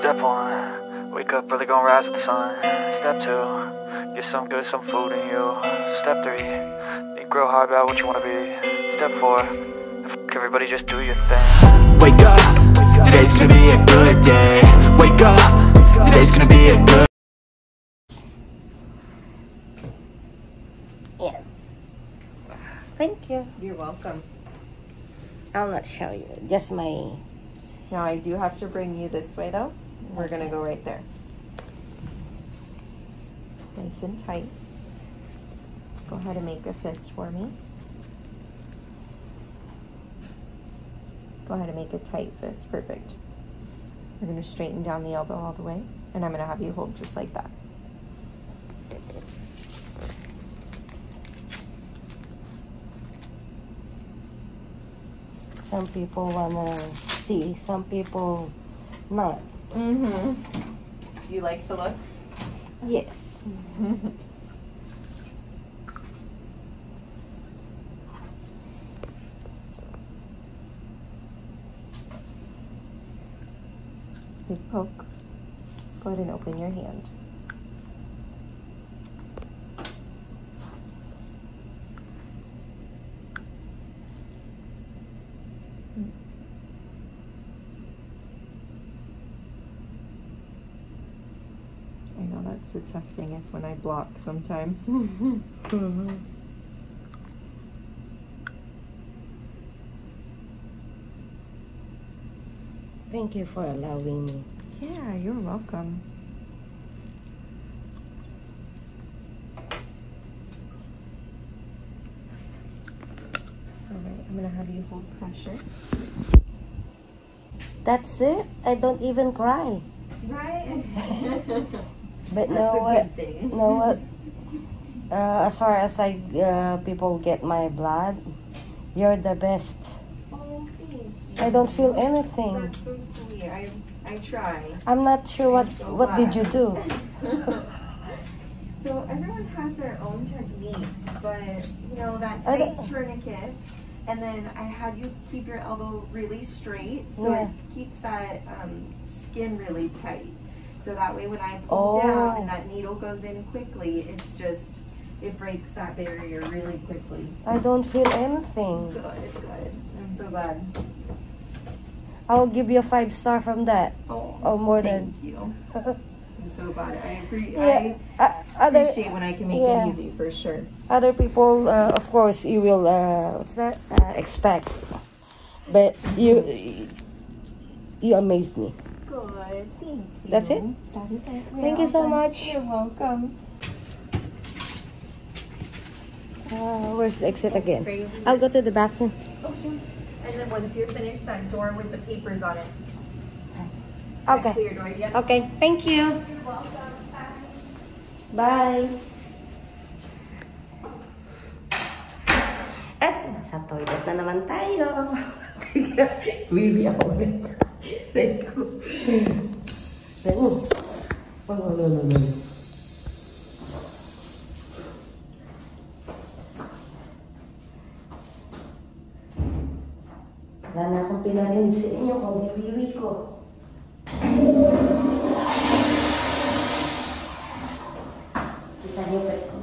Step one, wake up early, gonna rise with the sun. Step two, get some good, some food in you. Step three, think real hard about what you wanna be. Step four, fuck everybody, just do your thing. Wake up, today's gonna be a good day. Wake up, today's gonna be a good Yeah. Thank you. You're welcome. I'll not show you. Just my. Now I do have to bring you this way though. We're gonna go right there. Nice and tight. Go ahead and make a fist for me. Go ahead and make a tight fist. Perfect. We're gonna straighten down the elbow all the way, and I'm gonna have you hold just like that. Some people wanna see. Some people not. Mm-hmm. Do you like to look? Yes. Big poke. Go ahead and open your hand. I know that's the tough thing is when I block sometimes. Thank you for allowing me. yeah, you're welcome. All right, I'm gonna have you hold pressure. That's it. I don't even cry. Right. But That's know a what? good know what? Uh, as far as I uh, people get my blood, you're the best. Oh, thank you. I don't feel anything. That's so sweet. I I try. I'm not sure what so what did you do. so everyone has their own techniques, but you know that tight tourniquet, and then I had you keep your elbow really straight, so Yeah. it keeps that um, skin really tight. So that way, when I pull Oh. down and that needle goes in quickly, it's just it breaks that barrier really quickly. I don't feel anything. Good, good. I'm so glad. I'll give you a five star from that. Oh, Oh, more thank than. you. I'm so glad. I, appre- yeah. Uh, I other appreciate when I can make yeah. it easy for sure. other people, uh, of course, you will. Uh, what's that? Uh, expect. But you you amazed me. Good, thank you. That's it? That is it. We're Thank you so done. much. You're welcome. Uh, where's the exit again? I'll go to the bathroom. Okay. And then once you're finished, that door with the papers on it. Okay. Clear door, yes. Okay. Thank you. You're welcome. Bye. At nasa toilet na naman tayo. Bibi ako ulit. Thank you. Thank no, no, no. Wala na akong pinarinig sa inyo kung ibiwi ko. Kita ba ito?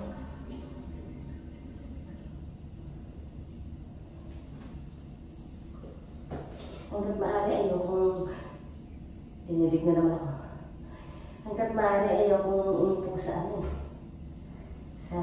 Hanggat maaari ayokong pinilig na naman ako. Maaari ayokong umupo sa ano sa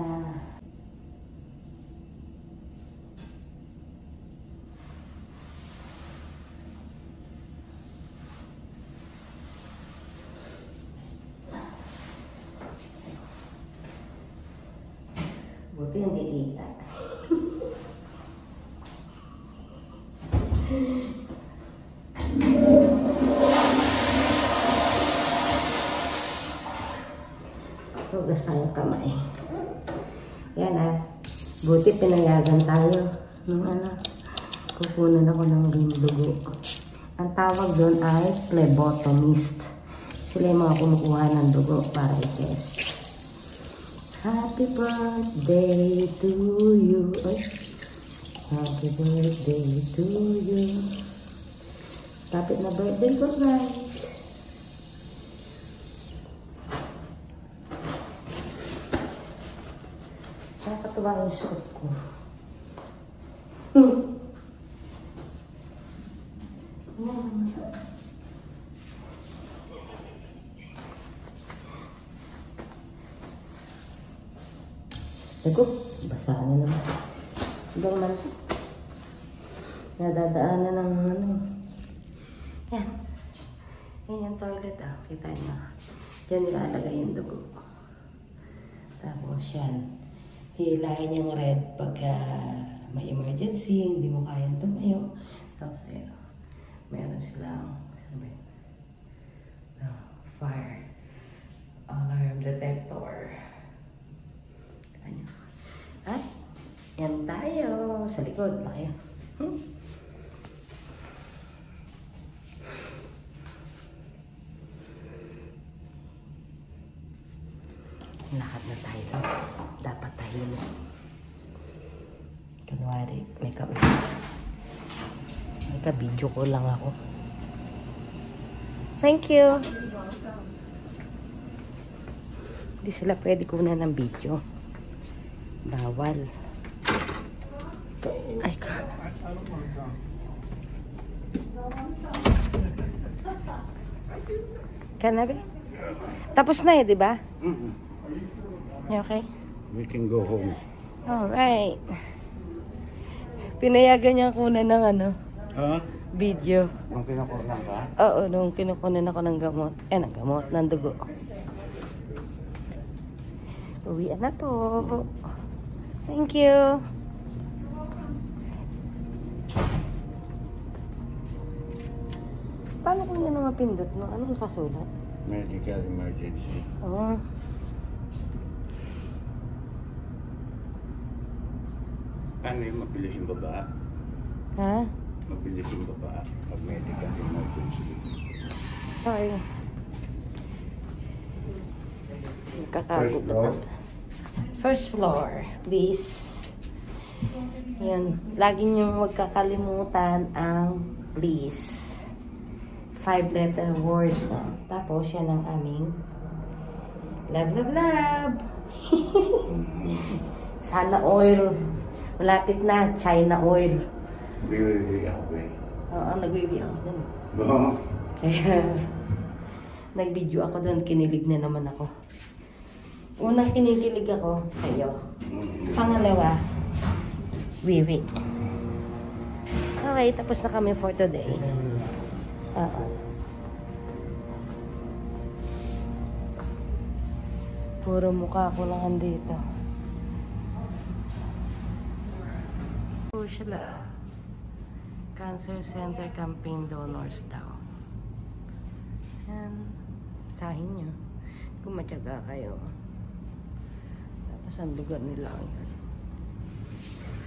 Buti hindi kita. Hugas tayo kamay. Yan ah. Buti pinayagan tayo. Nung ano, kukunan ako ng dugo. Ang tawag doon ay phlebotomist. Sila yung mga kumukuha ng dugo para i-test. Happy birthday to you. Ay. Happy birthday to you. Lapit na birthday ko, guys. Nakakatuwa yung suot ko. Hmm. Ako, basa na naman. Ibang man. Nadadaanan ng ano. Yan. Yan toilet ah. Kita niyo. Diyan nilalagay yung dugo. Tapos yan. Hilahin yung red pagka may emergency, hindi mo kayang tumayo. Tapos ayun. Meron silang sabi, ah, fire alarm detector. Niyo. At yan tayo. Sa likod. Laki. Hmm? Lahat na tayo. Dapat tahimik. Kunwari, may ka may ka-video ko lang ako. Thank you. Hindi sila pwede kunan ng video. Bawal. Ay, ka. Ka na ba? Tapos na eh, di ba? You okay? We can go home. Alright. Pinayagan niya kunan ng ano, Ha? video. Ang kinukulang ka? Oo, nung kinukunan ako ng gamot. Eh, ng gamot, ng dugo. Uwian na po. Thank you. Paano kung yan ang mapindot mo? Anong kasulat? Medical emergency. Oo. Ano yung mabilis yung baba? Ha? Mabilis yung baba pag medical emergency. Sorry. Floor? na. First floor, please. Yan. Lagi niyong magkakalimutan ang please. Five letter word. Tapos yan ang aming love, love, love. Sana oil. Malapit na. China oil. Biwi ako eh. Oo, nag-baby ako dun. Bo? Kaya, nag-video ako doon, kinilig na naman ako. Unang kinikilig ako sa iyo. Pangalawa, wiwi. Okay, tapos na kami for today. Oo. Puro mukha ko lang andito. Po sila. Cancer Center Campaign Donors daw. Yan. Sahin nyo. Kung matyaga kayo. Tapos ang lugar nila.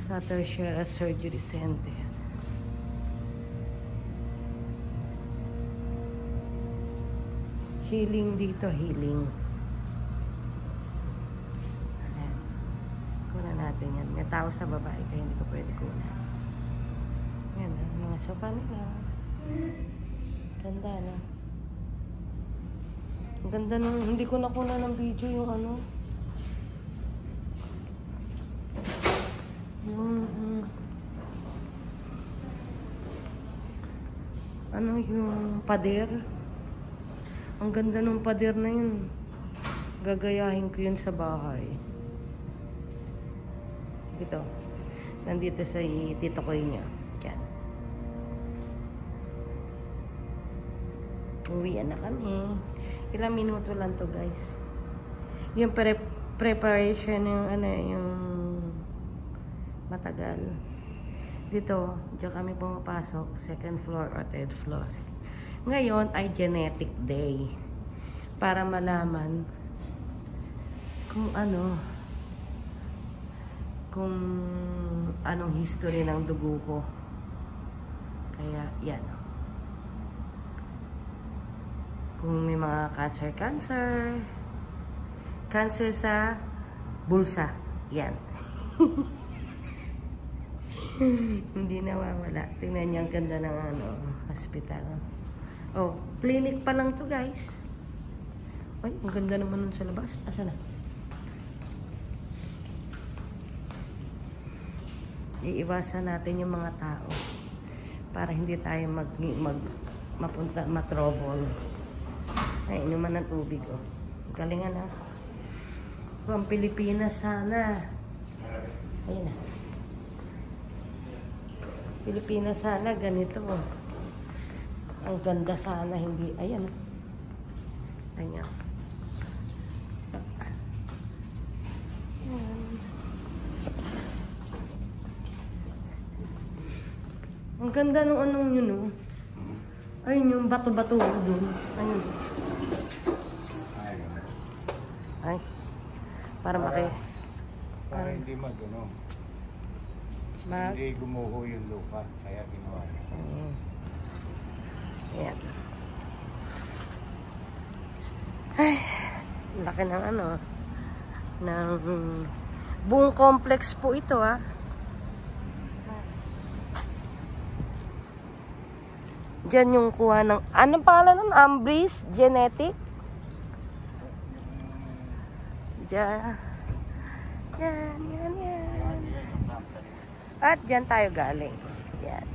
Sa Tertiary Surgery Center. Healing dito, healing. Ayan. Kunan natin yan. May tao sa babae kaya hindi ko pwede kunan. Sopa nila. Ganda, no? Ang ganda nung, hindi ko nakuna ng video yung ano. Yung, mm, ano yung pader. Ang ganda ng pader na yun. Gagayahin ko yun sa bahay. Ito. Nandito sa tito ko niya. Yan. Uwian na kami. Ilang minuto lang to guys. Yung pre preparation yung ano yung matagal. Dito, diyan kami pumapasok. Second floor or third floor. Ngayon ay genetic day. Para malaman kung ano kung anong history ng dugo ko. Kaya, yan. Kung may mga cancer-cancer, cancer sa bulsa. Yan. Hindi nawawala. Tingnan niyo ang ganda ng ano, hospital. Oh, clinic pa lang to guys. Ay, ang ganda naman nun sa labas. Asa na? iiwasan natin yung mga tao para hindi tayo mag, mag mapunta matrouble. Ay, inuman ng tubig oh. Galingan ha. Ang Pilipinas sana. Ayun na. Pilipinas sana ganito oh. Ang ganda sana hindi. Ayan. oh. Ayan. Ayan. Ang ganda nung anong yun, oh. Ayun yung bato-bato doon. Ayun. Ayun. Ay. Para maki... Para hindi mag, ano, Mag... hindi gumuho yung lupa. Kaya ginawa. Ayan. Ayan. Ay. Laki ng ano. Ng... Buong complex po ito, ah. Diyan yung kuha ng... Anong pangalan nun? Ambris Genetic? Diyan. Yan, yan, yan. At diyan tayo galing. Yan.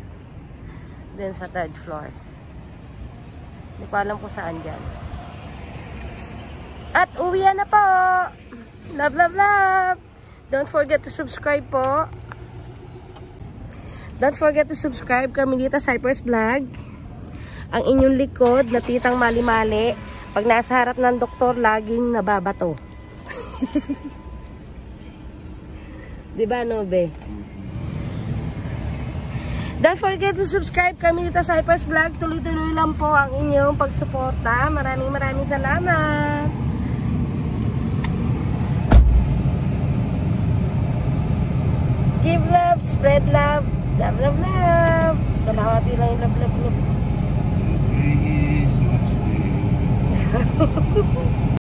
Then sa third floor. Hindi ko alam kung saan dyan. At uwian na po! Love, love, love! Don't forget to subscribe po. Don't forget to subscribe kami dito Cypress Vlog. Ang inyong likod na titang mali-mali. Pag nasa harap ng doktor, laging nababato. Di ba, Nobe? Don't forget to subscribe kami dito sa Cypress Vlog. Tuloy-tuloy lang po ang inyong pagsuporta. Maraming maraming salamat. Give love, spread love. Love, love, love. Kalahati lang yung love, love, love.